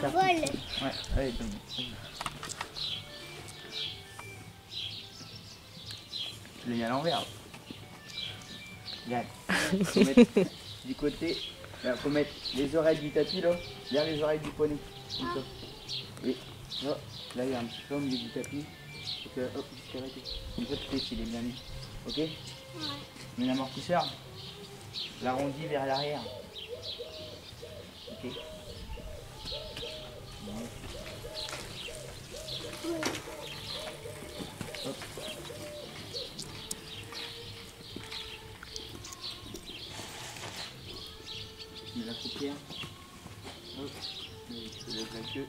Ça vole. Ouais, allez, donne. Je l'ai mis à l'envers. Regarde. Faut mettre du côté. Là, faut mettre les oreilles du tapis là, derrière les oreilles du poney. Comme ça. Et là, là, il y a un petit peu au milieu du tapis. Que, hop, juste arrêter. Comme ça, tu sais s'il est bien mis. Ok Mais l'amortisseur, l'arrondi vers l'arrière. Ok Tu mets la paupière. Hop. Et la queue.